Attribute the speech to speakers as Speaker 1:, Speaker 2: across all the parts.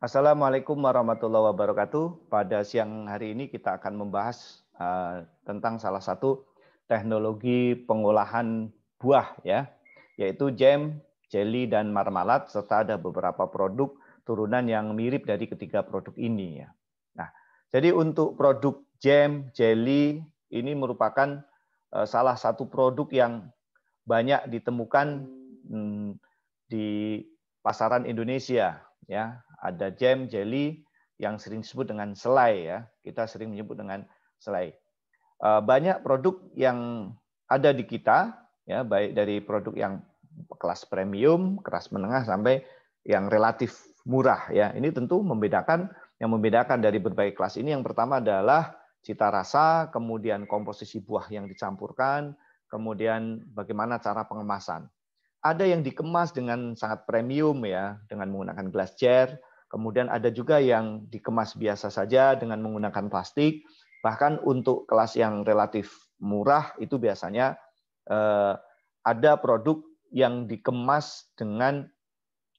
Speaker 1: Assalamualaikum warahmatullahi wabarakatuh. Pada siang hari ini kita akan membahas uh, tentang salah satu teknologi pengolahan buah ya, yaitu jam, jelly dan marmalade serta ada beberapa produk turunan yang mirip dari ketiga produk ini ya. Nah, jadi untuk produk jam, jelly ini merupakan uh, salah satu produk yang banyak ditemukan hmm, di pasaran Indonesia ya ada jam, jelly yang sering disebut dengan selai ya. Kita sering menyebut dengan selai. Eh, banyak produk yang ada di kita ya, baik dari produk yang kelas premium, kelas menengah sampai yang relatif murah ya. Ini tentu membedakan yang membedakan dari berbagai kelas ini yang pertama adalah cita rasa, kemudian komposisi buah yang dicampurkan, kemudian bagaimana cara pengemasan. Ada yang dikemas dengan sangat premium ya, dengan menggunakan gelas jar, Kemudian ada juga yang dikemas biasa saja dengan menggunakan plastik. Bahkan untuk kelas yang relatif murah itu biasanya eh, ada produk yang dikemas dengan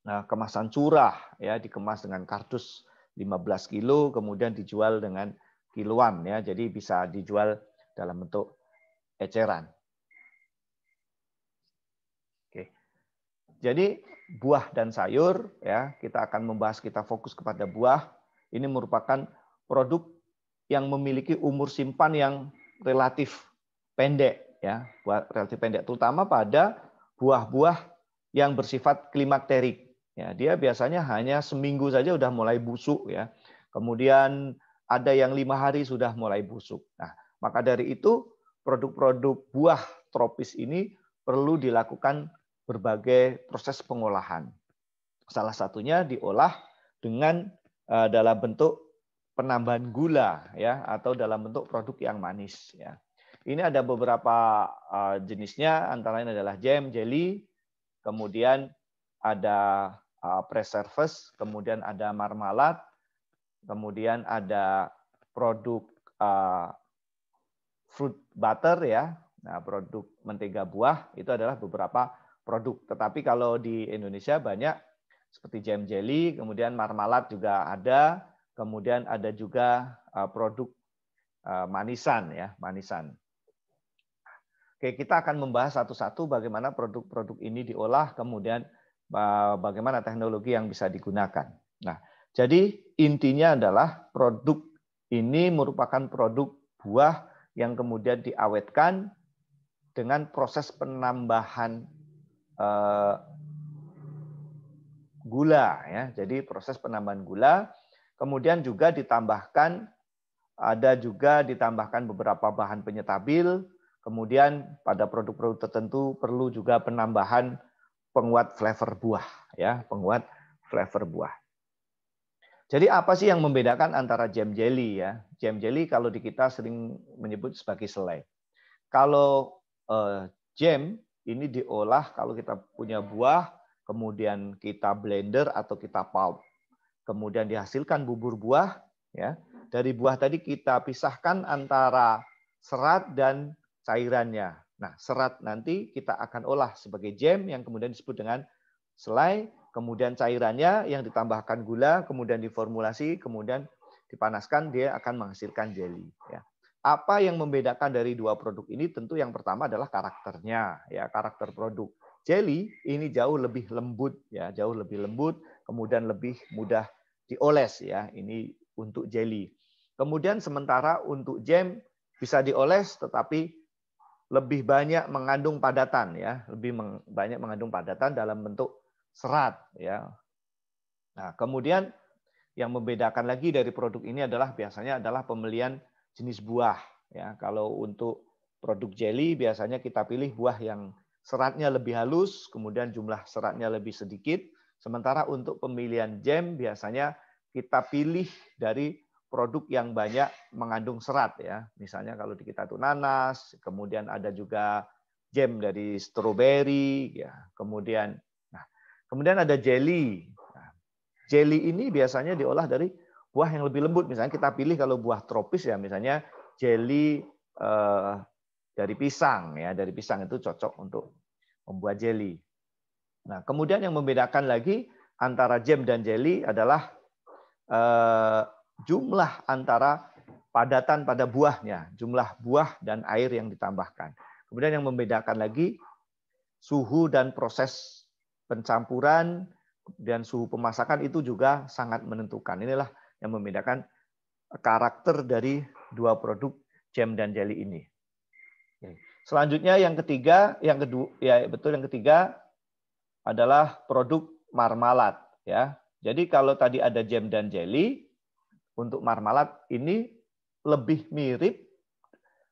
Speaker 1: eh, kemasan curah, ya, dikemas dengan kardus 15 kilo, kemudian dijual dengan kiloan, ya, jadi bisa dijual dalam bentuk eceran. Jadi buah dan sayur ya kita akan membahas kita fokus kepada buah. Ini merupakan produk yang memiliki umur simpan yang relatif pendek ya relatif pendek terutama pada buah-buah yang bersifat klimakterik. Ya dia biasanya hanya seminggu saja sudah mulai busuk ya. Kemudian ada yang lima hari sudah mulai busuk. Nah maka dari itu produk-produk buah tropis ini perlu dilakukan berbagai proses pengolahan. Salah satunya diolah dengan eh, dalam bentuk penambahan gula ya atau dalam bentuk produk yang manis ya. Ini ada beberapa eh, jenisnya antara lain adalah jam, jelly, kemudian ada uh, preserves, kemudian ada marmalade, kemudian ada produk fruit butter ya. Nah, produk mentega buah itu adalah beberapa produk. Tetapi kalau di Indonesia banyak seperti jam jelly, kemudian marmalade juga ada, kemudian ada juga uh, produk uh, manisan ya, manisan. Oke, kita akan membahas satu-satu bagaimana produk-produk ini diolah, kemudian uh, bagaimana teknologi yang bisa digunakan. Nah, jadi intinya adalah produk ini merupakan produk buah yang kemudian diawetkan dengan proses penambahan Eh, gula ya. Jadi proses penambahan gula kemudian juga ditambahkan ada juga ditambahkan beberapa bahan penyetabil, kemudian pada produk-produk tertentu perlu juga penambahan penguat flavor buah ya, penguat flavor buah. Jadi apa sih yang membedakan antara jam jelly ya? Jam jelly kalau di kita sering menyebut sebagai selai. Kalau uh, jam ini diolah kalau kita punya buah, kemudian kita blender atau kita pulp. Kemudian dihasilkan bubur buah, ya. Dari buah tadi kita pisahkan antara serat dan cairannya. Nah, serat nanti kita akan olah sebagai jam yang kemudian disebut dengan selai, kemudian cairannya yang ditambahkan gula, kemudian diformulasi, kemudian dipanaskan dia akan menghasilkan jelly, ya. Apa yang membedakan dari dua produk ini tentu yang pertama adalah karakternya, ya karakter produk. Jelly ini jauh lebih lembut, ya jauh lebih lembut, kemudian lebih mudah dioles, ya ini untuk jelly. Kemudian sementara untuk jam bisa dioles, tetapi lebih banyak mengandung padatan, ya lebih banyak mengandung padatan dalam bentuk serat, ya. Nah kemudian yang membedakan lagi dari produk ini adalah biasanya adalah pembelian jenis buah. Ya, kalau untuk produk jelly biasanya kita pilih buah yang seratnya lebih halus, kemudian jumlah seratnya lebih sedikit. Sementara untuk pemilihan jam biasanya kita pilih dari produk yang banyak mengandung serat ya. Misalnya kalau di kita itu nanas, kemudian ada juga jam dari stroberi ya. Kemudian nah, kemudian ada jelly. Nah, jelly ini biasanya diolah dari buah yang lebih lembut. Misalnya kita pilih kalau buah tropis ya, misalnya jelly eh, dari pisang ya, dari pisang itu cocok untuk membuat jelly. Nah, kemudian yang membedakan lagi antara jam dan jelly adalah eh, jumlah antara padatan pada buahnya, jumlah buah dan air yang ditambahkan. Kemudian yang membedakan lagi suhu dan proses pencampuran dan suhu pemasakan itu juga sangat menentukan. Inilah yang membedakan karakter dari dua produk jam dan jelly ini. Selanjutnya yang ketiga, yang kedua ya betul yang ketiga adalah produk marmalat ya. Jadi kalau tadi ada jam dan jelly, untuk marmalat ini lebih mirip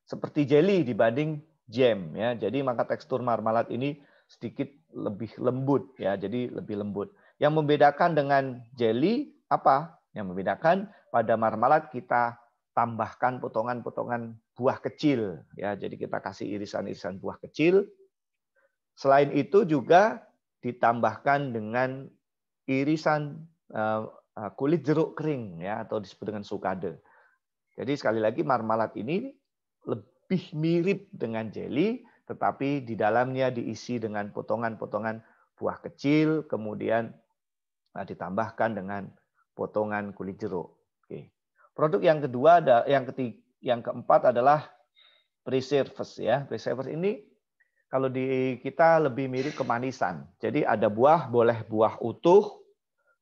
Speaker 1: seperti jelly dibanding jam ya. Jadi maka tekstur marmalat ini sedikit lebih lembut ya. Jadi lebih lembut. Yang membedakan dengan jelly apa? Yang membedakan pada marmalat kita tambahkan potongan-potongan buah kecil ya. Jadi kita kasih irisan-irisan buah kecil. Selain itu juga ditambahkan dengan irisan eh, eh, kulit jeruk kering ya atau disebut dengan sukade. Jadi sekali lagi marmalat ini lebih mirip dengan jelly tetapi di dalamnya diisi dengan potongan-potongan buah kecil kemudian eh, ditambahkan dengan potongan kulit jeruk. Oke. Produk yang kedua ada yang ketiga yang keempat adalah preserves ya. Preserves ini kalau di kita lebih mirip kemanisan. Jadi ada buah, boleh buah utuh,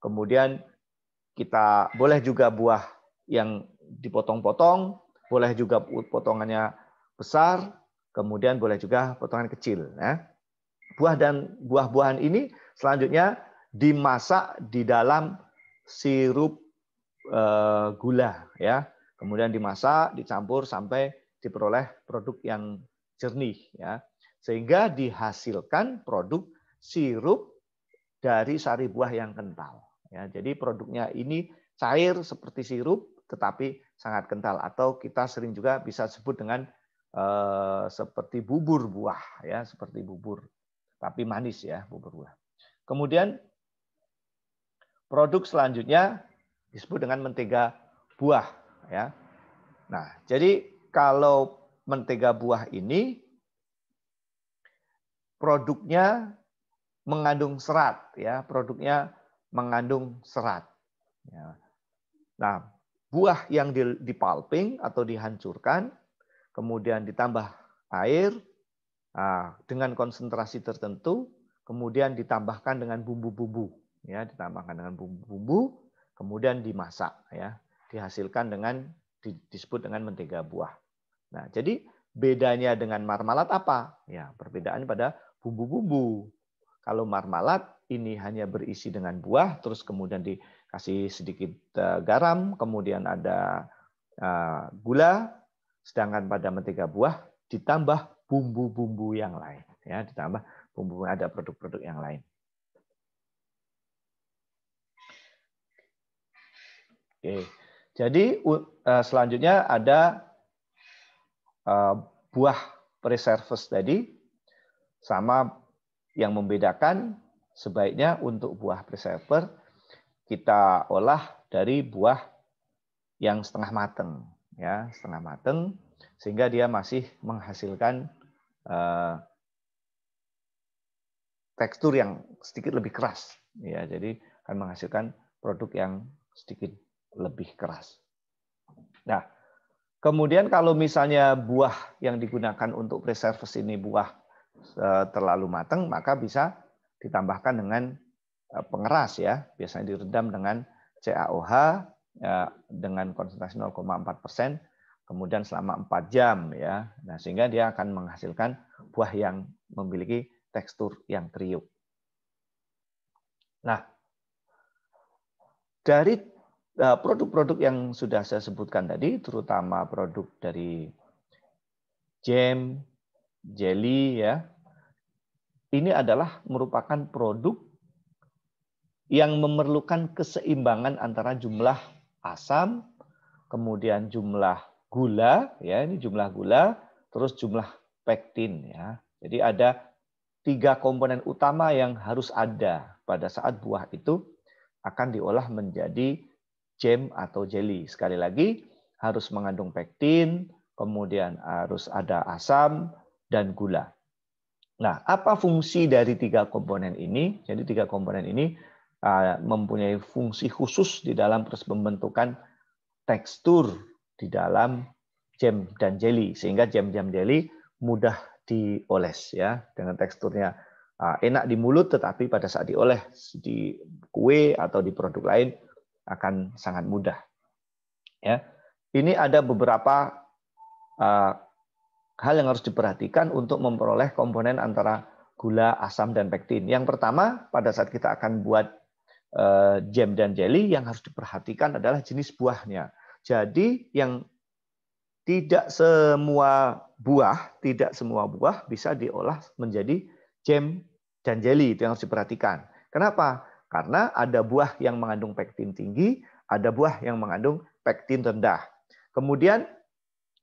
Speaker 1: kemudian kita boleh juga buah yang dipotong-potong, boleh juga potongannya besar, kemudian boleh juga potongan kecil. Ya. Buah dan buah-buahan ini selanjutnya dimasak di dalam sirup eh, gula, ya. Kemudian dimasak, dicampur sampai diperoleh produk yang jernih, ya sehingga dihasilkan produk sirup dari sari buah yang kental. Ya, jadi produknya ini cair seperti sirup, tetapi sangat kental. Atau kita sering juga bisa sebut dengan eh, seperti bubur buah, ya, seperti bubur, tapi manis ya bubur buah. Kemudian produk selanjutnya disebut dengan mentega buah, ya. Nah, jadi kalau mentega buah ini produknya mengandung serat ya produknya mengandung serat ya. nah buah yang dipalping atau dihancurkan kemudian ditambah air nah, dengan konsentrasi tertentu kemudian ditambahkan dengan bumbu-bumbu ya ditambahkan dengan bumbu-bumbu kemudian dimasak ya dihasilkan dengan disebut dengan mentega buah nah jadi bedanya dengan marmalat apa ya perbedaan pada bumbu-bumbu. Kalau marmalat ini hanya berisi dengan buah, terus kemudian dikasih sedikit eh, garam, kemudian ada eh, gula, sedangkan pada mentega buah ditambah bumbu-bumbu yang lain, ya ditambah bumbu ada produk-produk yang lain. Oke, jadi eh, selanjutnya ada buah preserves tadi sama yang membedakan. Sebaiknya untuk buah preserver kita olah dari buah yang setengah mateng ya setengah mateng sehingga dia masih menghasilkan uh, tekstur yang sedikit lebih keras ya. Jadi akan menghasilkan produk yang sedikit lebih keras nah kemudian kalau misalnya buah yang digunakan untuk preserves ini buah Eh, terlalu matang, maka bisa ditambahkan dengan eh, pengeras ya. Biasanya diredam dengan CaOH ya, dengan konsentrasi 0,4 persen, kemudian selama 4 jam ya. Nah, sehingga dia akan menghasilkan buah yang memiliki tekstur yang kriuk. Nah, dari eh, produk-produk yang sudah saya sebutkan tadi, terutama produk dari jam, jelly ya. Ini adalah merupakan produk yang memerlukan keseimbangan antara jumlah asam, kemudian jumlah gula, ya ini jumlah gula, terus jumlah pektin, ya. Jadi ada tiga komponen utama yang harus ada pada saat buah itu akan diolah menjadi jam atau jelly. Sekali lagi harus mengandung pektin, kemudian harus ada asam, dan gula. Nah, apa fungsi dari tiga komponen ini? Jadi tiga komponen ini uh, mempunyai fungsi khusus di dalam proses pembentukan tekstur di dalam jam dan jelly sehingga jam-jam jelly mudah dioles ya dengan teksturnya uh, enak di mulut tetapi pada saat dioles di kue atau di produk lain akan sangat mudah. Ya. Ini ada beberapa uh, hal yang harus diperhatikan untuk memperoleh komponen antara gula, asam, dan pektin. Yang pertama, pada saat kita akan buat uh, jam dan jelly, yang harus diperhatikan adalah jenis buahnya. Jadi yang tidak semua buah, tidak semua buah bisa diolah menjadi jam dan jelly itu yang harus diperhatikan. Kenapa? Karena ada buah yang mengandung pektin tinggi, ada buah yang mengandung pektin rendah. Kemudian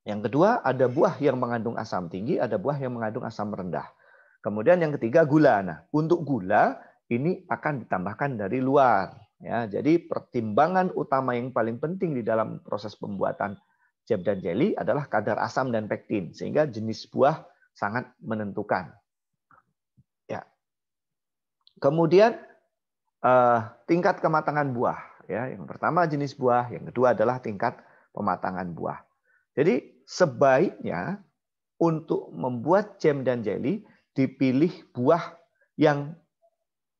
Speaker 1: yang kedua ada buah yang mengandung asam tinggi, ada buah yang mengandung asam rendah. Kemudian yang ketiga gula. Nah, untuk gula ini akan ditambahkan dari luar. Ya, jadi pertimbangan utama yang paling penting di dalam proses pembuatan jam dan jelly adalah kadar asam dan pektin, sehingga jenis buah sangat menentukan. Ya. Kemudian eh, tingkat kematangan buah. Ya, yang pertama jenis buah, yang kedua adalah tingkat pematangan buah. Jadi sebaiknya untuk membuat jam dan jelly dipilih buah yang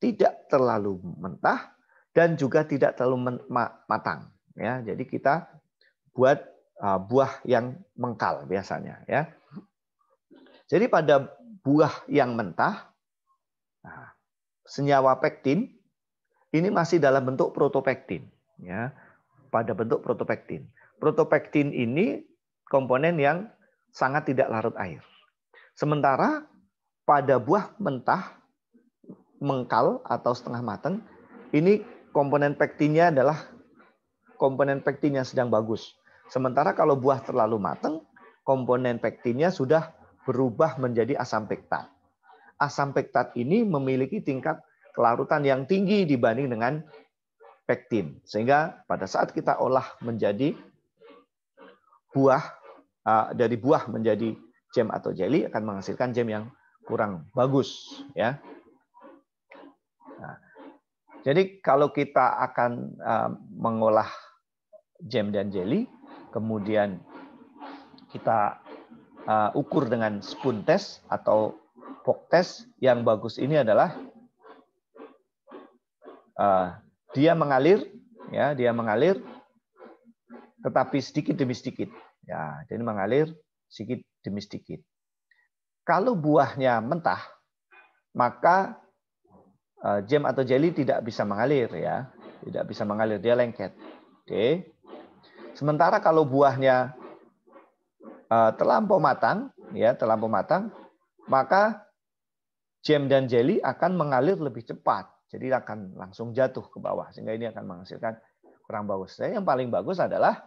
Speaker 1: tidak terlalu mentah dan juga tidak terlalu matang ya jadi kita buat uh, buah yang mengkal biasanya ya jadi pada buah yang mentah nah, senyawa pektin ini masih dalam bentuk protopektin ya pada bentuk protopektin protopektin ini komponen yang sangat tidak larut air sementara pada buah mentah mengkal atau setengah matang ini komponen pektinnya adalah komponen pektin yang sedang bagus. Sementara kalau buah terlalu matang, komponen pektinnya sudah berubah menjadi asam pektat. Asam pektat ini memiliki tingkat kelarutan yang tinggi dibanding dengan pektin. Sehingga pada saat kita olah menjadi buah, uh, dari buah menjadi jam atau jelly akan menghasilkan jam yang kurang bagus. ya. Nah, jadi kalau kita akan uh, mengolah jam dan jelly, kemudian kita uh, ukur dengan spoon test atau pok test, yang bagus ini adalah uh, dia mengalir, ya, dia mengalir, tetapi sedikit demi sedikit, ya, jadi mengalir sedikit demi sedikit. Kalau buahnya mentah, maka Eh, jam atau jelly tidak bisa mengalir ya, tidak bisa mengalir dia lengket. Oke. Sementara kalau buahnya uh, terlampau matang, ya terlampau matang, maka jam dan jelly akan mengalir lebih cepat. Jadi akan langsung jatuh ke bawah sehingga ini akan menghasilkan kurang bagus. Saya yang paling bagus adalah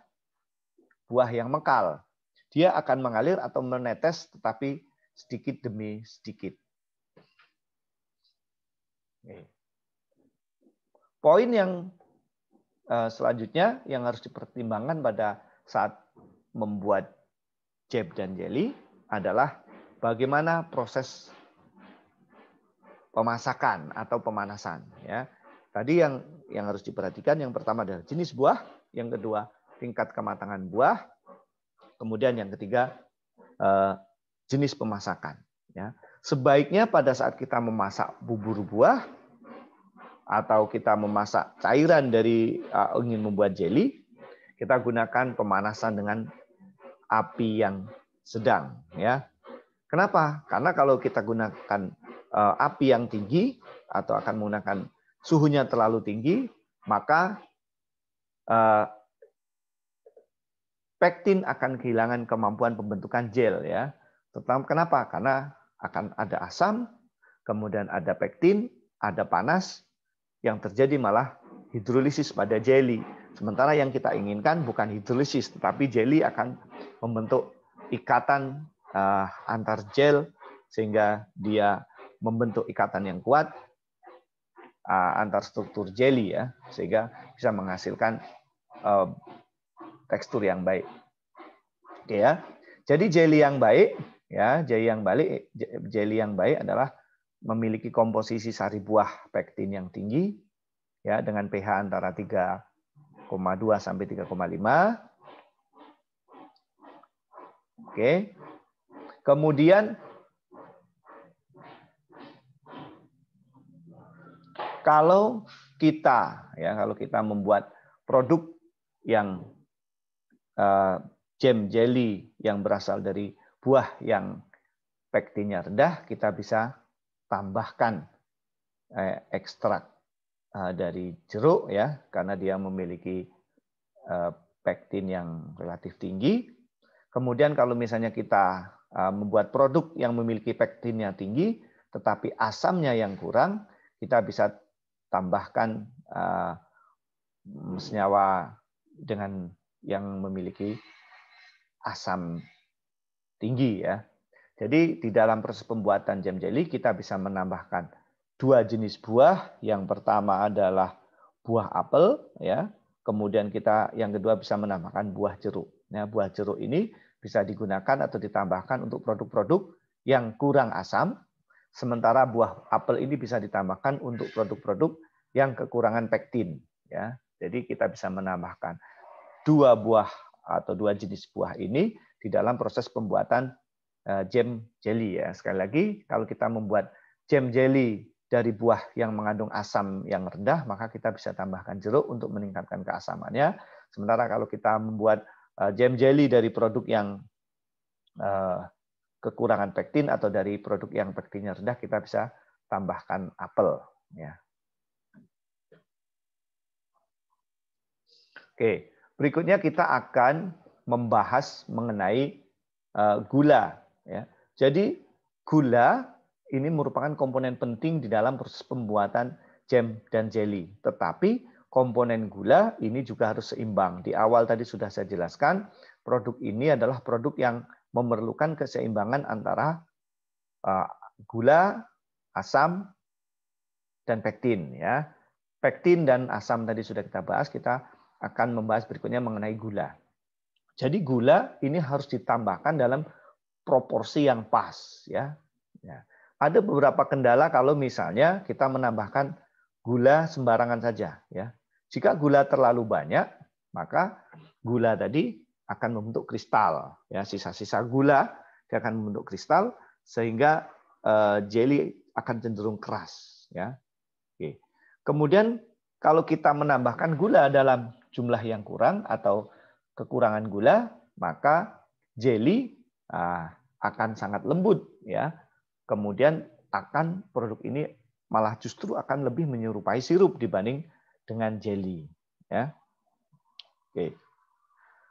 Speaker 1: buah yang mekal. Dia akan mengalir atau menetes tetapi sedikit demi sedikit. Poin yang eh, selanjutnya yang harus dipertimbangkan pada saat membuat jab dan jelly adalah bagaimana proses pemasakan atau pemanasan ya. Tadi yang yang harus diperhatikan yang pertama adalah jenis buah, yang kedua tingkat kematangan buah, kemudian yang ketiga eh, jenis pemasakan ya. Sebaiknya pada saat kita memasak bubur buah atau kita memasak cairan dari uh, ingin membuat jelly, kita gunakan pemanasan dengan api yang sedang ya. Kenapa? Karena kalau kita gunakan api yang tinggi atau akan menggunakan suhunya terlalu tinggi, maka uh, pektin akan kehilangan kemampuan pembentukan gel ya. Terutama kenapa? Karena akan ada asam, kemudian ada pektin, ada panas, yang terjadi malah hidrolisis pada jelly. Sementara yang kita inginkan bukan hidrolisis, tetapi jelly akan membentuk ikatan uh, antar gel sehingga dia membentuk ikatan yang kuat uh, antar struktur jelly ya, sehingga bisa menghasilkan uh, tekstur yang baik. Oke ya. Jadi jelly yang baik ya, jelly yang baik jelly yang baik adalah memiliki komposisi sari buah pektin yang tinggi, ya dengan pH antara 3,2 sampai 3,5. Oke. Kemudian kalau kita ya kalau kita membuat produk yang uh, jam jelly yang berasal dari buah yang pektinnya rendah, kita bisa tambahkan eh, ekstrak uh, dari jeruk ya karena dia memiliki uh, pektin yang relatif tinggi. Kemudian kalau misalnya kita uh, membuat produk yang memiliki pektinnya tinggi tetapi asamnya yang kurang, kita bisa tambahkan uh, senyawa dengan yang memiliki asam tinggi ya. Jadi di dalam proses pembuatan jam jelly kita bisa menambahkan dua jenis buah. Yang pertama adalah buah apel, ya. Kemudian kita yang kedua bisa menambahkan buah jeruk. Nah, buah jeruk ini bisa digunakan atau ditambahkan untuk produk-produk yang kurang asam, sementara buah apel ini bisa ditambahkan untuk produk-produk yang kekurangan pektin. Ya, jadi kita bisa menambahkan dua buah atau dua jenis buah ini di dalam proses pembuatan eh, jam jelly ya. Sekali lagi, kalau kita membuat jam jelly dari buah yang mengandung asam yang rendah, maka kita bisa tambahkan jeruk untuk meningkatkan keasamannya. Sementara kalau kita membuat uh, jam jelly dari produk yang uh, kekurangan pektin atau dari produk yang pektinnya rendah, kita bisa tambahkan apel. Ya. Oke, berikutnya kita akan membahas mengenai uh, gula. Ya. Jadi gula ini merupakan komponen penting di dalam proses pembuatan jam dan jelly. Tetapi komponen gula ini juga harus seimbang. Di awal tadi sudah saya jelaskan, produk ini adalah produk yang memerlukan keseimbangan antara uh, gula, asam, dan pektin. Ya, pektin dan asam tadi sudah kita bahas. Kita akan membahas berikutnya mengenai gula. Jadi gula ini harus ditambahkan dalam proporsi yang pas. Ya, ya ada beberapa kendala kalau misalnya kita menambahkan gula sembarangan saja ya. Jika gula terlalu banyak, maka gula tadi akan membentuk kristal ya, sisa-sisa gula dia akan membentuk kristal sehingga uh, jelly akan cenderung keras ya. Oke. Kemudian kalau kita menambahkan gula dalam jumlah yang kurang atau kekurangan gula, maka jelly uh, akan sangat lembut ya kemudian akan produk ini malah justru akan lebih menyerupai sirup dibanding dengan jelly. Ya. Oke.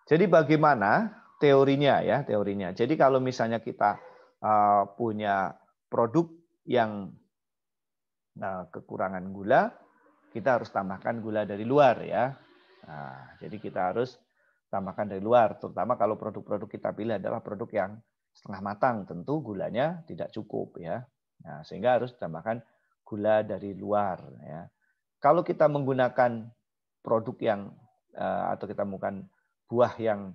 Speaker 1: Jadi bagaimana teorinya ya teorinya. Jadi kalau misalnya kita uh, punya produk yang uh, kekurangan gula, kita harus tambahkan gula dari luar ya. Nah, jadi kita harus tambahkan dari luar, terutama kalau produk-produk kita pilih adalah produk yang setengah matang, tentu gulanya tidak cukup ya. Nah, sehingga harus ditambahkan gula dari luar ya. Kalau kita menggunakan produk yang eh, atau kita menggunakan buah yang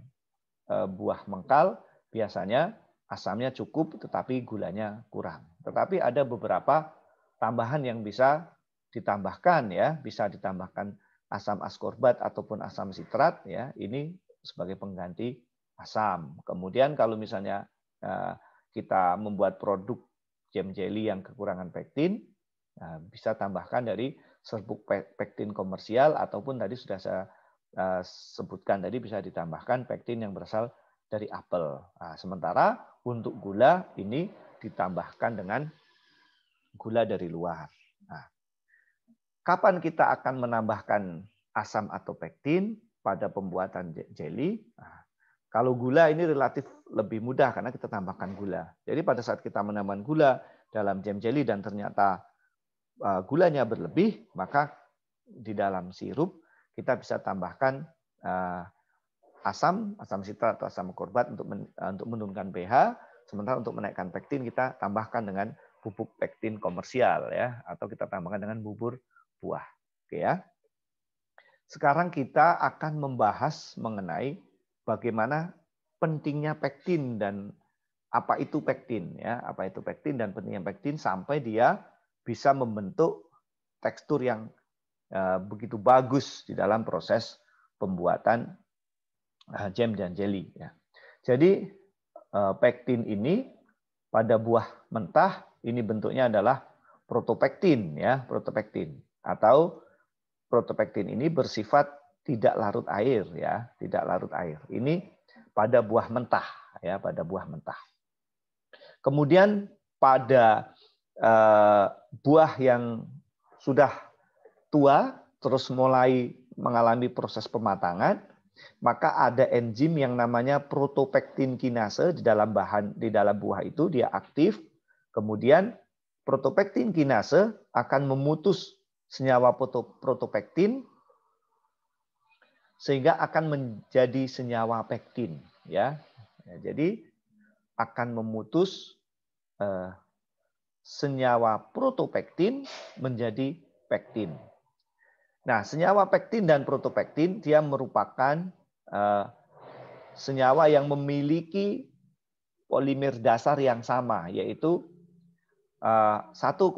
Speaker 1: eh, buah mengkal, biasanya asamnya cukup tetapi gulanya kurang. Tetapi ada beberapa tambahan yang bisa ditambahkan ya, bisa ditambahkan asam askorbat ataupun asam sitrat ya. Ini sebagai pengganti asam. Kemudian kalau misalnya Eh, kita membuat produk jam jelly yang kekurangan pektin, eh, bisa tambahkan dari serbuk pektin komersial ataupun tadi sudah saya sebutkan tadi bisa ditambahkan pektin yang berasal dari apel. Nah, sementara untuk gula ini ditambahkan dengan gula dari luar. Nah, kapan kita akan menambahkan asam atau pektin pada pembuatan jelly? Nah, kalau gula ini relatif lebih mudah karena kita tambahkan gula. Jadi pada saat kita menambahkan gula dalam jam jelly dan ternyata uh, gulanya berlebih, maka di dalam sirup kita bisa tambahkan uh, asam, asam sitrat atau asam korbat untuk uh, untuk menurunkan pH. Sementara untuk menaikkan pektin kita tambahkan dengan bubuk pektin komersial ya atau kita tambahkan dengan bubur buah. Oke ya. Sekarang kita akan membahas mengenai bagaimana pentingnya pektin dan apa itu pektin ya, apa itu pektin dan pentingnya pektin sampai dia bisa membentuk tekstur yang begitu bagus di dalam proses pembuatan uh, jam dan jelly. Ya. Jadi uh, pektin ini pada buah mentah ini bentuknya adalah protopektin ya, protopektin atau protopektin ini bersifat tidak larut air ya, tidak larut air. Ini pada buah mentah ya, pada buah mentah. Kemudian pada buah yang sudah tua terus mulai mengalami proses pematangan, maka ada enzim yang namanya protopektin kinase di dalam bahan di dalam buah itu dia aktif. Kemudian protopektin kinase akan memutus senyawa protopektin sehingga akan menjadi senyawa pektin ya. ya jadi akan memutus uh, senyawa protopektin menjadi pektin. Nah, senyawa pektin dan protopektin dia merupakan uh, senyawa yang memiliki polimer dasar yang sama, yaitu uh, 1,4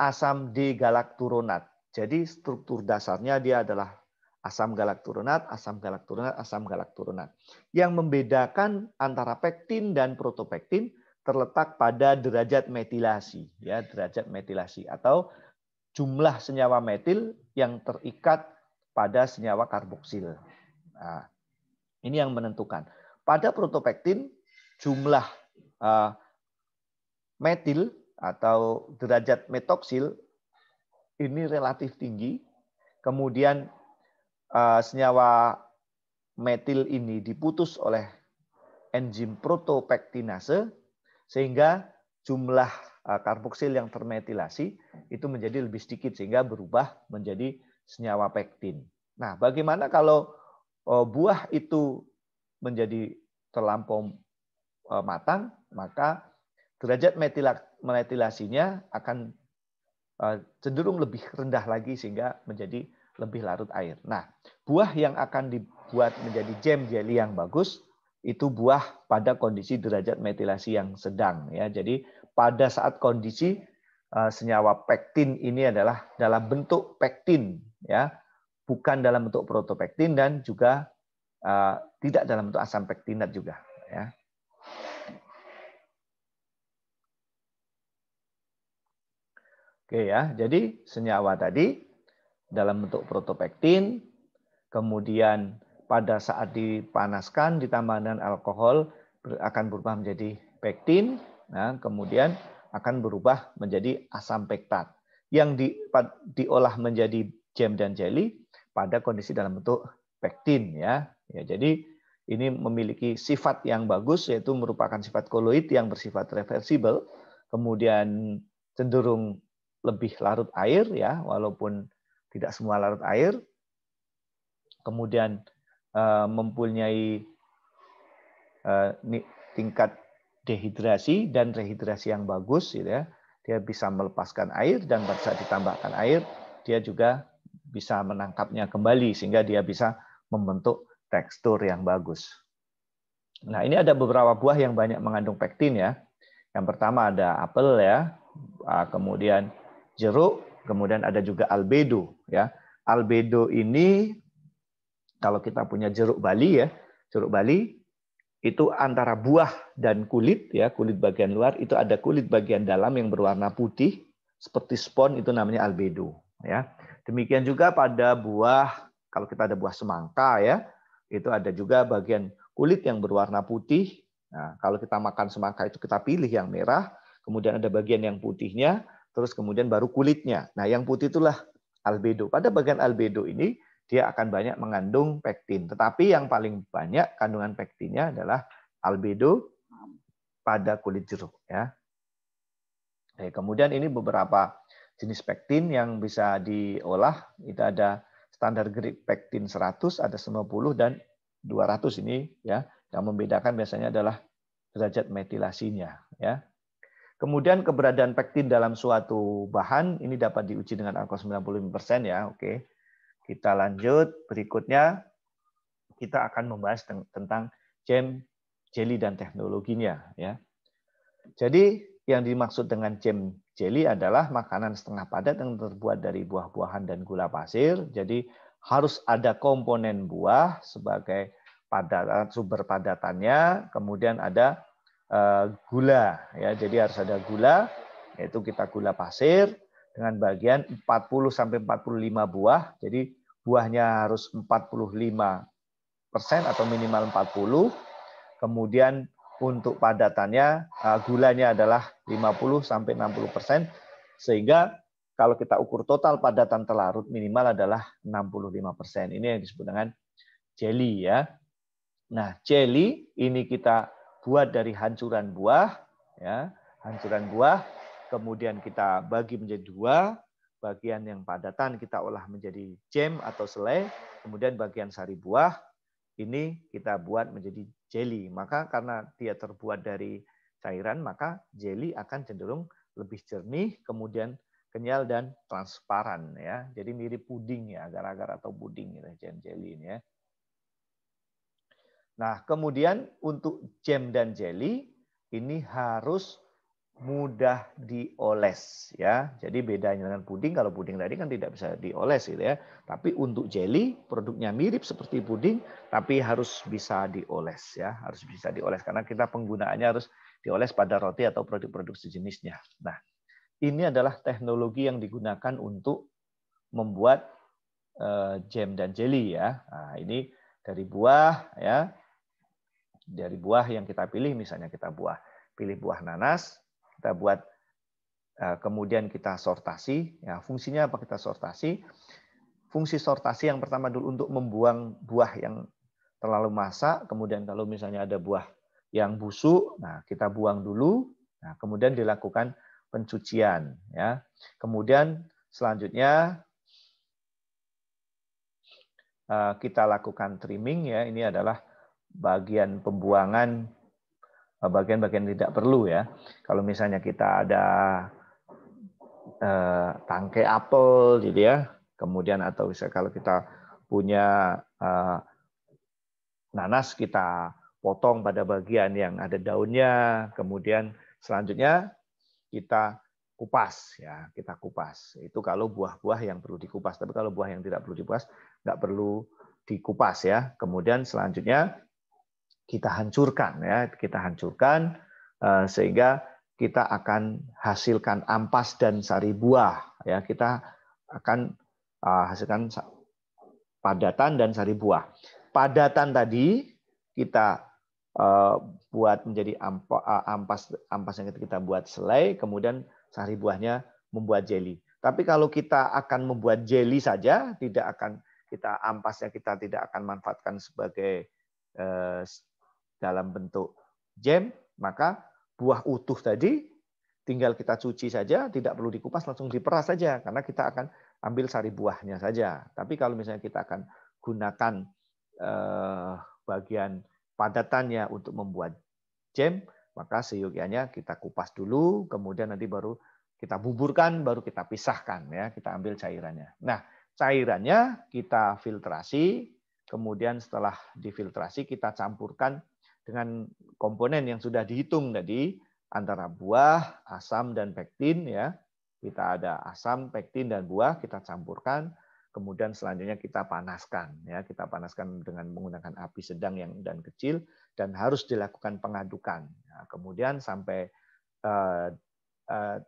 Speaker 1: asam D-galakturonat. Jadi struktur dasarnya dia adalah asam galakturonat, asam galakturonat, asam galakturonat. Yang membedakan antara pektin dan protopektin terletak pada derajat metilasi, ya derajat metilasi atau jumlah senyawa metil yang terikat pada senyawa karboksil. Nah, ini yang menentukan. Pada protopektin jumlah uh, metil atau derajat metoksil ini relatif tinggi. Kemudian uh, senyawa metil ini diputus oleh enzim protopektinase sehingga jumlah karboksil yang termetilasi itu menjadi lebih sedikit sehingga berubah menjadi senyawa pektin. Nah, bagaimana kalau uh, buah itu menjadi terlampau matang, maka derajat metilasinya akan Eh, cenderung lebih rendah lagi sehingga menjadi lebih larut air. Nah, buah yang akan dibuat menjadi jam jelly yang bagus itu buah pada kondisi derajat metilasi yang sedang ya. Jadi pada saat kondisi eh, senyawa pektin ini adalah dalam bentuk pektin ya, bukan dalam bentuk protopektin dan juga uh, tidak dalam bentuk asam pektinat juga ya. Oke ya, jadi senyawa tadi dalam bentuk protopektin, kemudian pada saat dipanaskan ditambah dengan alkohol akan berubah menjadi pektin, nah, kemudian akan berubah menjadi asam pektat yang di, diolah menjadi jam dan jelly pada kondisi dalam bentuk pektin ya. Ya, jadi ini memiliki sifat yang bagus yaitu merupakan sifat koloid yang bersifat reversible, kemudian cenderung lebih larut air ya, walaupun tidak semua larut air. Kemudian uh, mempunyai uh, tingkat dehidrasi dan rehidrasi yang bagus gitu ya. Dia bisa melepaskan air dan pada saat ditambahkan air dia juga bisa menangkapnya kembali sehingga dia bisa membentuk tekstur yang bagus. Nah, ini ada beberapa buah yang banyak mengandung pektin ya. Yang pertama ada apel ya, ah, kemudian jeruk, kemudian ada juga albedo ya. Albedo ini kalau kita punya jeruk Bali ya, jeruk Bali itu antara buah dan kulit ya, kulit bagian luar itu ada kulit bagian dalam yang berwarna putih seperti spon itu namanya albedo ya. Demikian juga pada buah kalau kita ada buah semangka ya, itu ada juga bagian kulit yang berwarna putih. Nah, kalau kita makan semangka itu kita pilih yang merah, kemudian ada bagian yang putihnya, terus kemudian baru kulitnya. Nah, yang putih itulah albedo. Pada bagian albedo ini dia akan banyak mengandung pektin. Tetapi yang paling banyak kandungan pektinnya adalah albedo pada kulit jeruk ya. Oke, kemudian ini beberapa jenis pektin yang bisa diolah. Itu ada standar grade pektin 100, ada 90 dan 200 ini ya. Yang membedakan biasanya adalah derajat metilasinya ya. Kemudian keberadaan pektin dalam suatu bahan ini dapat diuji dengan angka 95% ya. Oke. Kita lanjut berikutnya kita akan membahas tentang jam, jelly dan teknologinya ya. Jadi yang dimaksud dengan jam jelly adalah makanan setengah padat yang terbuat dari buah-buahan dan gula pasir. Jadi harus ada komponen buah sebagai padat sumber padatannya, kemudian ada uh, gula ya. Jadi harus ada gula yaitu kita gula pasir dengan bagian 40 sampai 45 buah. Jadi buahnya harus 45 persen atau minimal 40. Kemudian untuk padatannya uh, gulanya adalah 50 sampai 60 persen sehingga kalau kita ukur total padatan telarut minimal adalah 65 persen. Ini yang disebut dengan jelly ya. Nah, jelly ini kita buat dari hancuran buah, ya, hancuran buah, kemudian kita bagi menjadi dua, bagian yang padatan kita olah menjadi jam atau selai, kemudian bagian sari buah ini kita buat menjadi jelly. Maka karena dia terbuat dari cairan, maka jelly akan cenderung lebih jernih, kemudian kenyal dan transparan ya. Jadi mirip puding ya, agar-agar atau puding ya, jam jelly ini ya. Nah, kemudian untuk jam dan jelly ini harus mudah dioles ya. Jadi bedanya dengan puding kalau puding tadi kan tidak bisa dioles gitu ya. Tapi untuk jelly produknya mirip seperti puding tapi harus bisa dioles ya, harus bisa dioles karena kita penggunaannya harus dioles pada roti atau produk-produk sejenisnya. Nah, ini adalah teknologi yang digunakan untuk membuat uh, jam dan jelly ya. Nah, ini dari buah ya dari buah yang kita pilih, misalnya kita buah pilih buah nanas, kita buat eh, kemudian kita sortasi. Ya, fungsinya apa kita sortasi? Fungsi sortasi yang pertama dulu untuk membuang buah yang terlalu masak, kemudian kalau misalnya ada buah yang busuk, nah kita buang dulu, nah kemudian dilakukan pencucian, ya. Kemudian selanjutnya eh, kita lakukan trimming ya, ini adalah bagian pembuangan bagian-bagian tidak perlu ya. Kalau misalnya kita ada eh, tangkai apel gitu ya, kemudian atau bisa kalau kita punya eh, nanas kita potong pada bagian yang ada daunnya, kemudian selanjutnya kita kupas ya, kita kupas. Itu kalau buah-buah yang perlu dikupas. Tapi kalau buah yang tidak perlu dikupas, nggak perlu dikupas ya. Kemudian selanjutnya kita hancurkan ya, kita hancurkan eh, sehingga kita akan hasilkan ampas dan sari buah ya, kita akan eh, hasilkan padatan dan sari buah. Padatan tadi kita eh, buat menjadi ampas ampas yang kita buat selai, kemudian sari buahnya membuat jelly. Tapi kalau kita akan membuat jelly saja, tidak akan kita ampasnya kita tidak akan manfaatkan sebagai dalam bentuk jam, maka buah utuh tadi tinggal kita cuci saja, tidak perlu dikupas, langsung diperas saja, karena kita akan ambil sari buahnya saja. Tapi kalau misalnya kita akan gunakan eh, bagian padatannya untuk membuat jam, maka seyogianya kita kupas dulu, kemudian nanti baru kita buburkan, baru kita pisahkan, ya kita ambil cairannya. Nah, cairannya kita filtrasi, kemudian setelah difiltrasi kita campurkan dengan komponen yang sudah dihitung tadi antara buah, asam dan pektin ya. Kita ada asam, pektin dan buah kita campurkan, kemudian selanjutnya kita panaskan ya. Kita panaskan dengan menggunakan api sedang yang dan kecil dan harus dilakukan pengadukan. Nah, kemudian sampai uh, uh,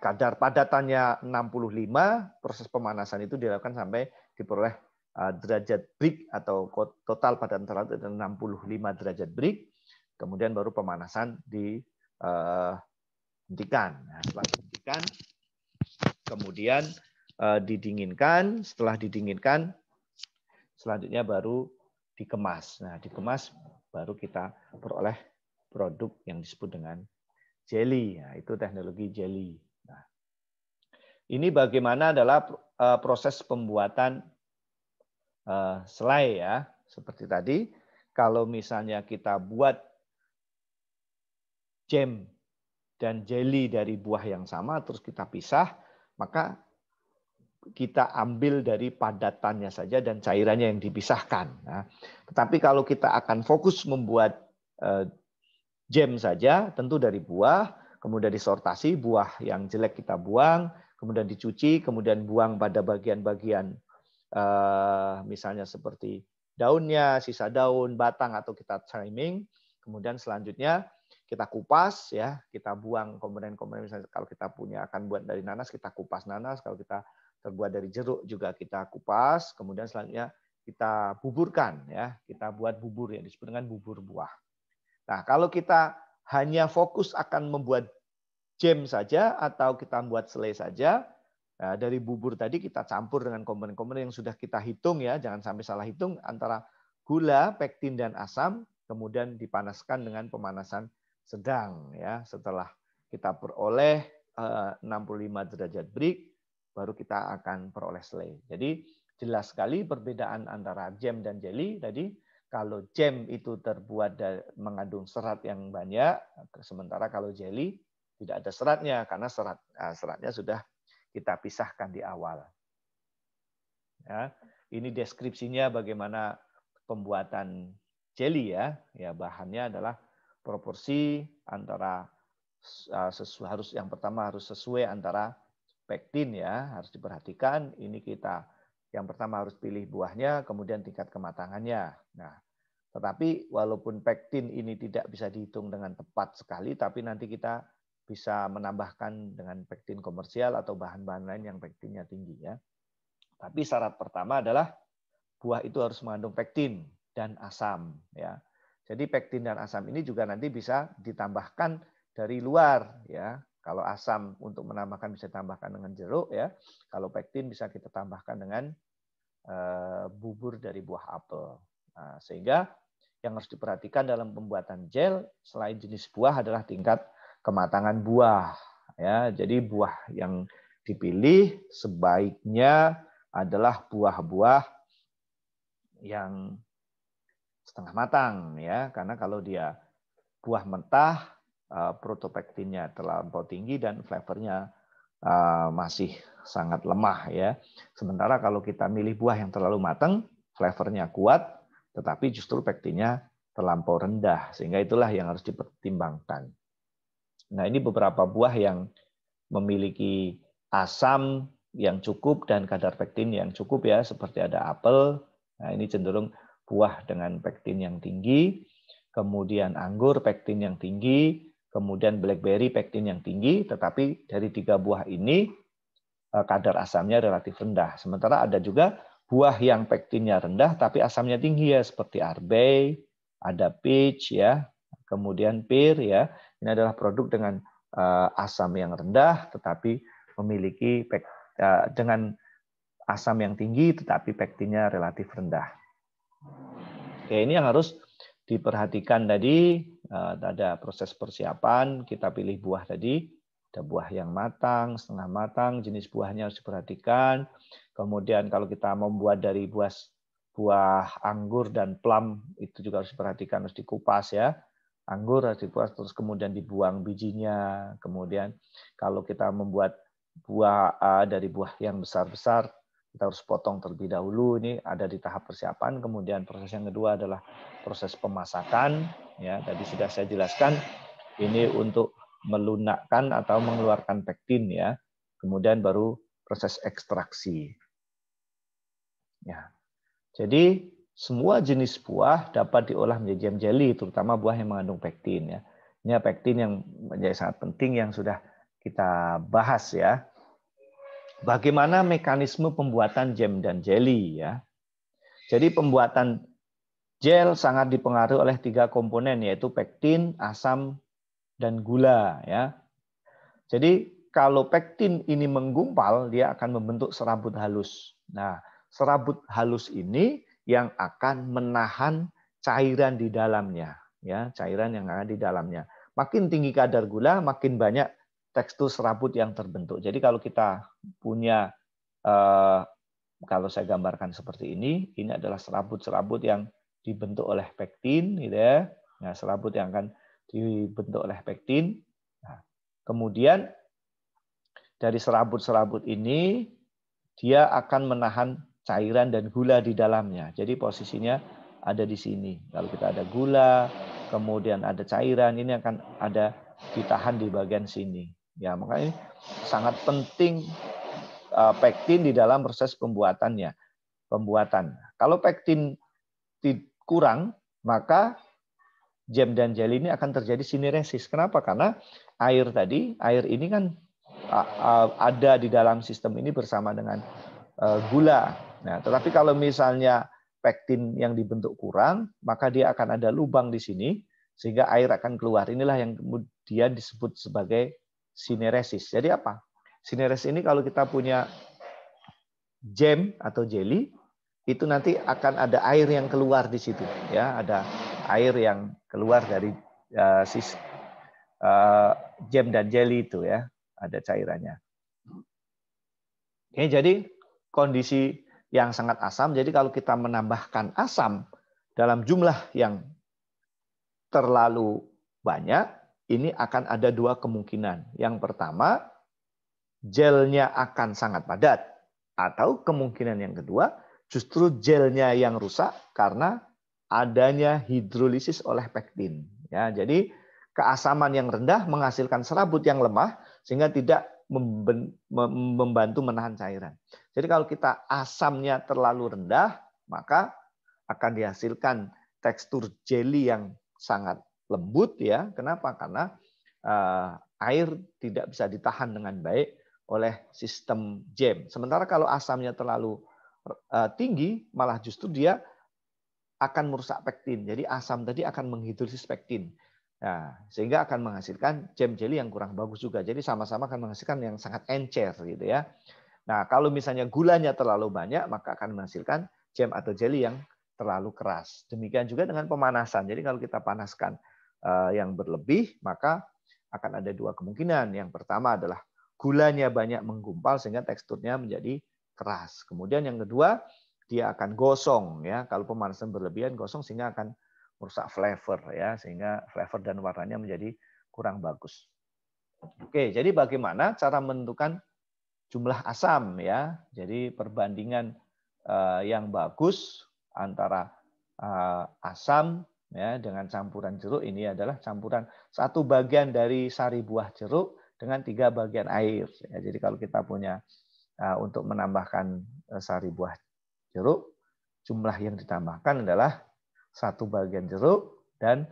Speaker 1: kadar padatannya 65, proses pemanasan itu dilakukan sampai diperoleh derajat Brix atau total pada antara 65 derajat Brix, kemudian baru pemanasan dihentikan. Nah, setelah dihentikan, kemudian uh, didinginkan. Setelah didinginkan, selanjutnya baru dikemas. Nah, dikemas baru kita peroleh produk yang disebut dengan jelly. Nah, itu teknologi jelly. Nah, ini bagaimana adalah proses pembuatan Eh, selai ya, seperti tadi. Kalau misalnya kita buat jam dan jelly dari buah yang sama, terus kita pisah, maka kita ambil dari padatannya saja dan cairannya yang dipisahkan. Nah, tetapi kalau kita akan fokus membuat uh, jam saja, tentu dari buah, kemudian disortasi, buah yang jelek kita buang, kemudian dicuci, kemudian buang pada bagian-bagian eh, misalnya seperti daunnya, sisa daun, batang atau kita trimming. Kemudian selanjutnya kita kupas ya, kita buang komponen-komponen misalnya kalau kita punya akan buat dari nanas kita kupas nanas, kalau kita terbuat dari jeruk juga kita kupas, kemudian selanjutnya kita buburkan ya, kita buat bubur yang disebut dengan bubur buah. Nah, kalau kita hanya fokus akan membuat jam saja atau kita buat selai saja, nah dari bubur tadi kita campur dengan komponen-komponen yang sudah kita hitung ya, jangan sampai salah hitung antara gula, pektin dan asam, kemudian dipanaskan dengan pemanasan sedang ya. Setelah kita peroleh 65 eh, derajat Brix baru kita akan peroleh selai. Jadi jelas sekali perbedaan antara jam dan jelly tadi. Kalau jam itu terbuat dari, mengandung serat yang banyak sementara kalau jelly tidak ada seratnya karena serat eh, seratnya sudah kita pisahkan di awal. Ya, ini deskripsinya bagaimana pembuatan jelly ya. Ya bahannya adalah proporsi antara uh, harus yang pertama harus sesuai antara pektin ya harus diperhatikan ini kita yang pertama harus pilih buahnya kemudian tingkat kematangannya nah tetapi walaupun pektin ini tidak bisa dihitung dengan tepat sekali tapi nanti kita bisa menambahkan dengan pektin komersial atau bahan-bahan lain yang pektinnya tinggi ya tapi syarat pertama adalah buah itu harus mengandung pektin dan asam ya jadi pektin dan asam ini juga nanti bisa ditambahkan dari luar ya. Kalau asam untuk menambahkan bisa ditambahkan dengan jeruk ya. Kalau pektin bisa kita tambahkan dengan uh, bubur dari buah apel. Nah, sehingga yang harus diperhatikan dalam pembuatan gel selain jenis buah adalah tingkat kematangan buah ya. Jadi buah yang dipilih sebaiknya adalah buah-buah yang setengah matang ya. Karena kalau dia buah mentah uh, protopektinnya terlampau tinggi dan flavornya uh, masih sangat lemah ya. Sementara kalau kita milih buah yang terlalu matang flavornya kuat tetapi justru pektinnya terlampau rendah. Sehingga itulah yang harus dipertimbangkan nah ini beberapa buah yang memiliki asam yang cukup dan kadar pektin yang cukup ya seperti ada apel nah ini cenderung buah dengan pektin yang tinggi, kemudian anggur pektin yang tinggi, kemudian blackberry pektin yang tinggi, tetapi dari tiga buah ini eh, kadar asamnya relatif rendah. Sementara ada juga buah yang pektinnya rendah tapi asamnya tinggi ya seperti arbei, ada peach ya, kemudian pear ya. Ini adalah produk dengan eh, asam yang rendah tetapi memiliki eh, dengan asam yang tinggi tetapi pektinnya relatif rendah. Oke, ini yang harus diperhatikan tadi. Eh, ada proses persiapan, kita pilih buah tadi. Ada buah yang matang, setengah matang, jenis buahnya harus diperhatikan. Kemudian kalau kita membuat dari buah buah anggur dan plum itu juga harus diperhatikan, harus dikupas ya. Anggur harus dikupas terus kemudian dibuang bijinya. Kemudian kalau kita membuat buah dari buah yang besar-besar kita harus potong terlebih dahulu. Ini ada di tahap persiapan. Kemudian proses yang kedua adalah proses pemasakan ya. Tadi sudah saya jelaskan ini untuk melunakkan atau mengeluarkan pektin ya. Kemudian baru proses ekstraksi. Ya. Jadi semua jenis buah dapat diolah menjadi jam jelly terutama buah yang mengandung pektin ya ini pektin yang menjadi sangat penting yang sudah kita bahas ya bagaimana mekanisme pembuatan jam dan jelly ya. Jadi pembuatan gel sangat dipengaruhi oleh tiga komponen yaitu pektin, asam, dan gula ya. Jadi kalau pektin ini menggumpal dia akan membentuk serabut halus. Nah, serabut halus ini yang akan menahan cairan di dalamnya ya, cairan yang ada di dalamnya. Makin tinggi kadar gula, makin banyak tekstur serabut yang terbentuk. Jadi kalau kita punya eh, kalau saya gambarkan seperti ini, ini adalah serabut-serabut yang dibentuk oleh pektin, gitu ya. Nah, serabut yang akan dibentuk oleh pektin. Nah, kemudian dari serabut-serabut ini dia akan menahan cairan dan gula di dalamnya. Jadi posisinya ada di sini. Kalau kita ada gula, kemudian ada cairan, ini akan ada ditahan di bagian sini. Ya, makanya sangat penting uh, pektin di dalam proses pembuatannya. Pembuatan. Kalau pektin kurang, maka jam dan jelly ini akan terjadi sineresis. Kenapa? Karena air tadi, air ini kan ada di dalam sistem ini bersama dengan uh, gula. Nah, tetapi kalau misalnya pektin yang dibentuk kurang, maka dia akan ada lubang di sini sehingga air akan keluar. Inilah yang kemudian disebut sebagai sineresis. Jadi apa? Sineresis ini kalau kita punya jam atau jelly, itu nanti akan ada air yang keluar di situ, ya, ada air yang keluar dari uh, sis, uh, jam dan jelly itu, ya, ada cairannya. Oke, jadi kondisi yang sangat asam. Jadi kalau kita menambahkan asam dalam jumlah yang terlalu banyak, ini akan ada dua kemungkinan. Yang pertama, gelnya akan sangat padat. Atau kemungkinan yang kedua, justru gelnya yang rusak karena adanya hidrolisis oleh pektin. Ya, jadi keasaman yang rendah menghasilkan serabut yang lemah sehingga tidak membantu menahan cairan. Jadi kalau kita asamnya terlalu rendah, maka akan dihasilkan tekstur jelly yang sangat lembut ya. Kenapa? Karena uh, air tidak bisa ditahan dengan baik oleh sistem jam. Sementara kalau asamnya terlalu uh, tinggi, malah justru dia akan merusak pektin. Jadi asam tadi akan menghidrolisis pektin. Nah, sehingga akan menghasilkan jam jelly yang kurang bagus juga. Jadi sama-sama akan menghasilkan yang sangat encer gitu ya. Nah, kalau misalnya gulanya terlalu banyak, maka akan menghasilkan jam atau jelly yang terlalu keras. Demikian juga dengan pemanasan. Jadi kalau kita panaskan Eh, yang berlebih, maka akan ada dua kemungkinan. Yang pertama adalah gulanya banyak menggumpal sehingga teksturnya menjadi keras. Kemudian yang kedua, dia akan gosong ya. Kalau pemanasan berlebihan gosong sehingga akan merusak flavor ya, sehingga flavor dan warnanya menjadi kurang bagus. Oke, jadi bagaimana cara menentukan jumlah asam ya? Jadi perbandingan eh, yang bagus antara eh, asam ya dengan campuran jeruk ini adalah campuran satu bagian dari sari buah jeruk dengan tiga bagian air. Ya, jadi kalau kita punya uh, untuk menambahkan sari buah jeruk, jumlah yang ditambahkan adalah satu bagian jeruk dan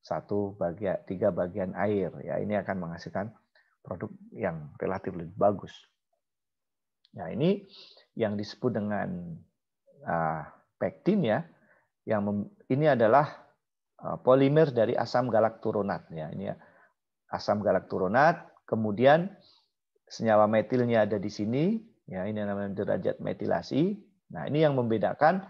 Speaker 1: satu bagian tiga bagian air. Ya ini akan menghasilkan produk yang relatif lebih bagus. Ya ini yang disebut dengan uh, pektin ya. Yang ini adalah Eh, polimer dari asam galakturonat ya ini ya. asam galakturonat kemudian senyawa metilnya ada di sini ya ini namanya derajat metilasi nah ini yang membedakan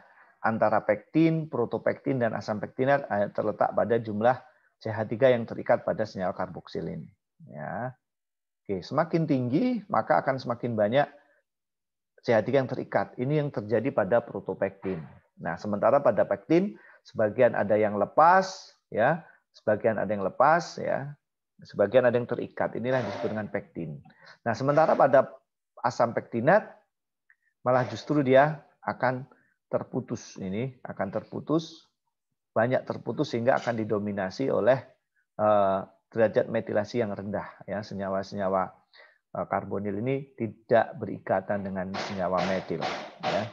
Speaker 1: antara pektin protopektin dan asam pektinat eh, terletak pada jumlah CH3 yang terikat pada senyawa karboksil ini ya. Oke semakin tinggi maka akan semakin banyak CH3 yang terikat. Ini yang terjadi pada protopektin. Nah sementara pada pektin sebagian ada yang lepas, ya, sebagian ada yang lepas, ya, sebagian ada yang terikat. Inilah yang disebut dengan pektin. Nah, sementara pada asam pektinat malah justru dia akan terputus ini, akan terputus banyak terputus sehingga akan didominasi oleh uh, derajat metilasi yang rendah ya senyawa-senyawa uh, karbonil ini tidak berikatan dengan senyawa metil ya.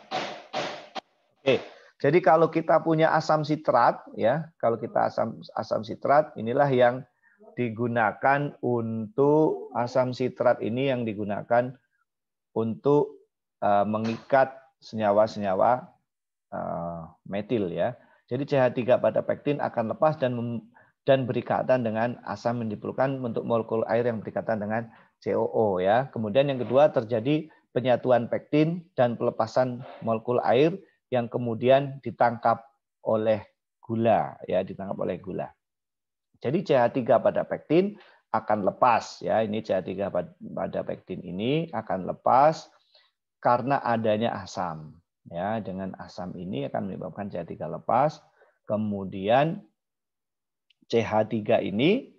Speaker 1: Oke. Jadi kalau kita punya asam sitrat, ya, kalau kita asam asam sitrat, inilah yang digunakan untuk asam sitrat ini yang digunakan untuk uh, mengikat senyawa-senyawa metil ya. Jadi CH3 pada pektin akan lepas dan dan berikatan dengan asam yang diperlukan untuk molekul air yang berikatan dengan COO ya. Kemudian yang kedua terjadi penyatuan pektin dan pelepasan molekul air yang kemudian ditangkap oleh gula ya ditangkap oleh gula. Jadi CH3 pada pektin akan lepas ya ini CH3 pada pektin ini akan lepas karena adanya asam ya dengan asam ini akan menyebabkan CH3 lepas kemudian CH3 ini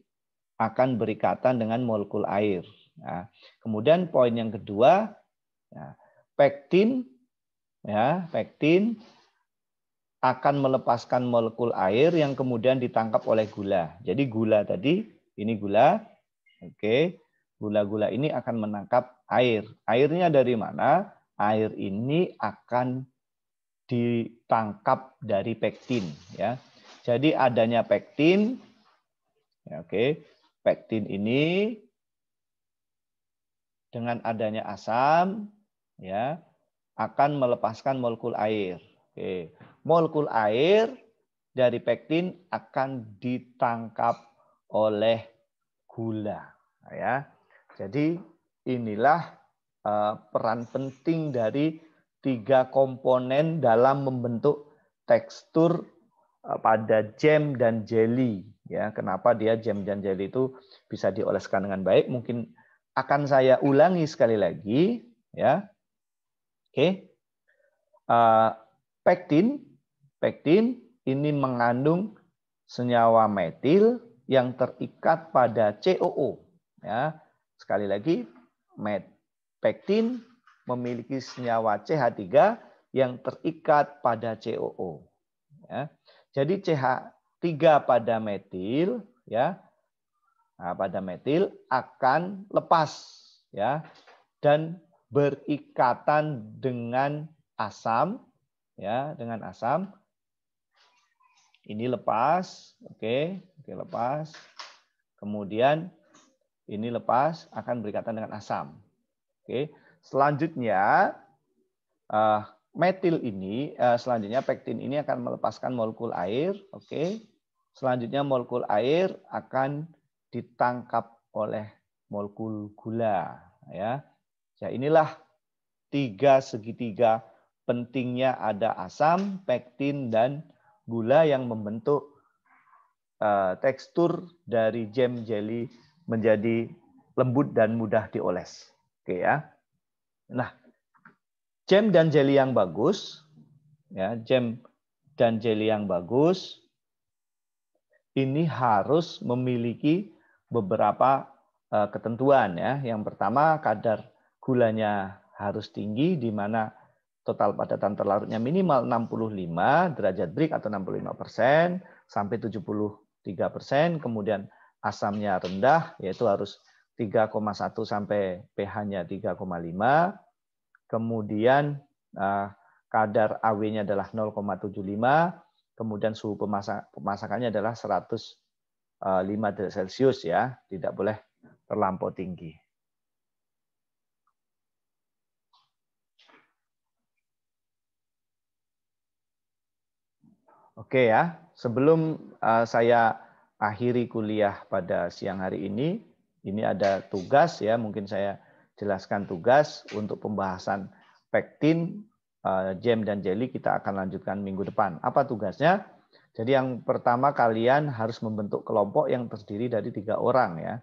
Speaker 1: akan berikatan dengan molekul air. Nah, kemudian poin yang kedua, ya, pektin ya pektin akan melepaskan molekul air yang kemudian ditangkap oleh gula. Jadi gula tadi Ini gula. Oke. Gula-gula ini akan menangkap air. Airnya dari mana? Air ini akan ditangkap dari pektin ya. Jadi adanya pektin ya, oke. Pektin ini dengan adanya asam ya akan melepaskan molekul air. Oke. Molekul air dari pektin akan ditangkap oleh gula ya. Jadi inilah peran penting dari tiga komponen dalam membentuk tekstur eh, pada jam dan jelly. Ya, kenapa dia jam dan jelly itu bisa dioleskan dengan baik? Mungkin akan saya ulangi sekali lagi, ya. Oke. Uh, pektin, pektin ini mengandung senyawa metil yang terikat pada COO. Ya, sekali lagi, met, pektin memiliki senyawa CH3 yang terikat pada COO. Ya. Jadi CH3 pada metil ya nah, pada metil akan lepas ya dan berikatan dengan asam ya dengan asam ini lepas oke oke lepas kemudian ini lepas akan berikatan dengan asam oke Selanjutnya, uh, metil ini, uh, selanjutnya pektin ini akan melepaskan molekul air. Oke. Selanjutnya molekul air akan ditangkap oleh molekul gula. Ya, ya inilah tiga segitiga pentingnya ada asam, pektin, dan gula yang membentuk uh, tekstur dari jam jelly menjadi lembut dan mudah dioles. Oke ya. Nah, jam dan jelly yang bagus, ya, jam dan jelly yang bagus ini harus memiliki beberapa uh, ketentuan ya. Yang pertama kadar gulanya harus tinggi di mana total padatan terlarutnya minimal 65 derajat Brix atau 65 persen sampai 73 persen. Kemudian asamnya rendah yaitu harus 3,1 sampai pH-nya 3,5. Kemudian uh, kadar AW-nya adalah 0,75. Kemudian suhu pemasak, pemasakannya adalah 105 eh, derajat Celcius ya, tidak boleh terlampau tinggi. Oke ya, sebelum uh, saya akhiri kuliah pada siang hari ini, ini ada tugas ya, mungkin saya jelaskan tugas untuk pembahasan pektin, eh, jam dan jelly kita akan lanjutkan minggu depan. Apa tugasnya? Jadi yang pertama kalian harus membentuk kelompok yang terdiri dari tiga orang ya.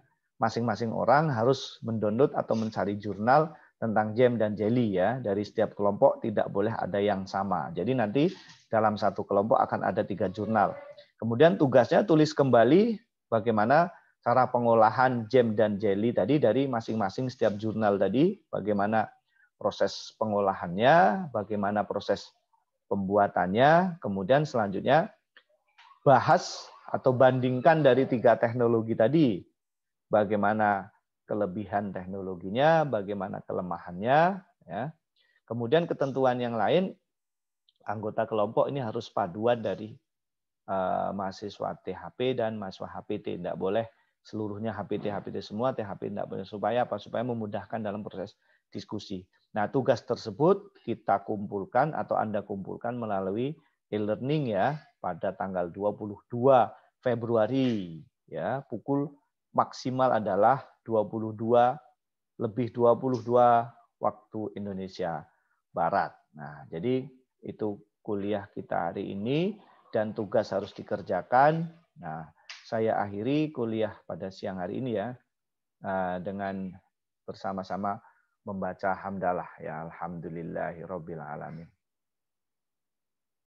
Speaker 1: Masing-masing orang harus mendownload atau mencari jurnal tentang jam dan jelly ya. Dari setiap kelompok tidak boleh ada yang sama. Jadi nanti dalam satu kelompok akan ada tiga jurnal. Kemudian tugasnya tulis kembali bagaimana cara pengolahan jam dan jelly tadi dari masing-masing setiap jurnal tadi, bagaimana proses pengolahannya, bagaimana proses pembuatannya, kemudian selanjutnya bahas atau bandingkan dari tiga teknologi tadi, bagaimana kelebihan teknologinya, bagaimana kelemahannya, ya. Kemudian ketentuan yang lain, anggota kelompok ini harus paduan dari uh, mahasiswa THP dan mahasiswa HPT, tidak boleh seluruhnya HPT HPT semua THP tidak boleh supaya apa supaya memudahkan dalam proses diskusi. Nah, tugas tersebut kita kumpulkan atau Anda kumpulkan melalui e-learning ya pada tanggal 22 Februari ya, pukul maksimal adalah 22 lebih 22 waktu Indonesia Barat. Nah, jadi itu kuliah kita hari ini dan tugas harus dikerjakan. Nah, saya akhiri kuliah pada siang hari ini ya eh, dengan bersama-sama membaca hamdalah ya alhamdulillahirabbil alamin.